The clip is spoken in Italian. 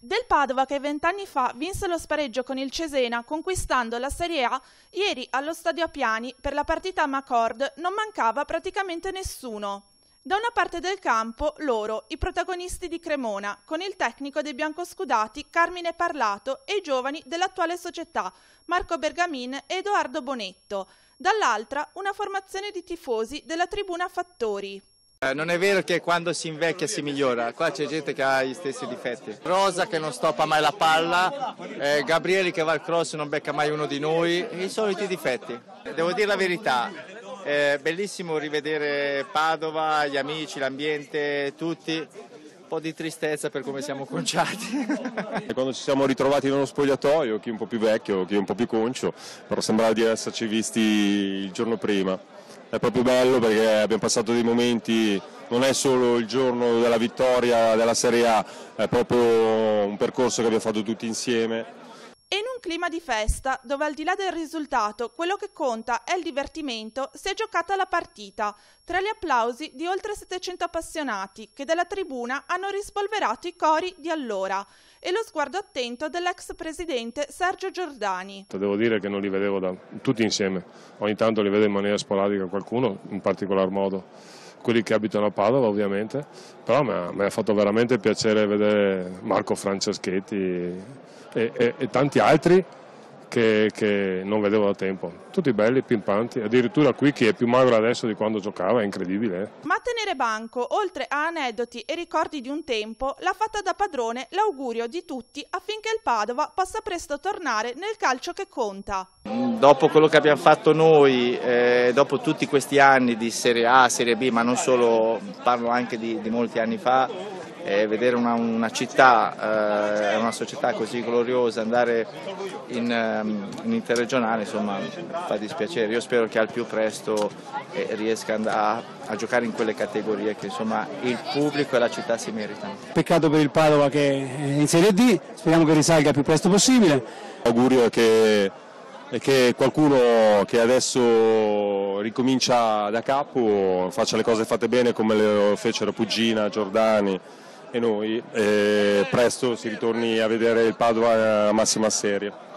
Del Padova che vent'anni fa vinse lo spareggio con il Cesena conquistando la Serie A, ieri allo Stadio Apiani per la partita a Macord non mancava praticamente nessuno. Da una parte del campo loro, i protagonisti di Cremona, con il tecnico dei biancoscudati Carmine Parlato e i giovani dell'attuale società Marco Bergamin e Edoardo Bonetto. Dall'altra una formazione di tifosi della tribuna Fattori. Eh, non è vero che quando si invecchia si migliora, qua c'è gente che ha gli stessi difetti. Rosa che non stoppa mai la palla, eh, Gabrieli che va al cross e non becca mai uno di noi, i soliti difetti. Devo dire la verità, è bellissimo rivedere Padova, gli amici, l'ambiente, tutti. Un po' di tristezza per come siamo conciati. Quando ci siamo ritrovati nello spogliatoio, chi un po' più vecchio, chi un po' più concio, però sembrava di esserci visti il giorno prima è proprio bello perché abbiamo passato dei momenti, non è solo il giorno della vittoria della Serie A, è proprio un percorso che abbiamo fatto tutti insieme. Un clima di festa, dove al di là del risultato quello che conta è il divertimento, si è giocata la partita, tra gli applausi di oltre 700 appassionati che dalla tribuna hanno rispolverato i cori di allora e lo sguardo attento dell'ex presidente Sergio Giordani. Devo dire che non li vedevo da, tutti insieme, ogni tanto li vedo in maniera sporadica qualcuno, in particolar modo quelli che abitano a Padova ovviamente, però mi ha fatto veramente piacere vedere Marco Franceschetti e, e, e tanti altri che, che, non vedevo da tempo. Tutti belli, pimpanti, addirittura qui chi è più magro adesso di quando giocava, è incredibile. Eh? Ma a tenere banco, oltre a aneddoti e ricordi di un tempo, l'ha fatta da padrone l'augurio di tutti affinché il Padova possa presto tornare nel calcio che conta. Dopo quello che abbiamo fatto noi, eh, dopo tutti questi anni di Serie A, Serie B, ma non solo, parlo anche di, di molti anni fa, eh, vedere una, una città, eh, una società così gloriosa, andare in, ehm, in interregionale insomma fa dispiacere. Io spero che al più presto eh, riesca a, a, giocare in quelle categorie che insomma il pubblico e la città si meritano. Peccato per il Padova che è in Serie D, speriamo che risalga il più presto possibile. L'augurio è che e che qualcuno che adesso ricomincia da capo faccia le cose fatte bene come le fecero Pugina, Giordani e noi e presto si ritorni a vedere il Padova a massima serie.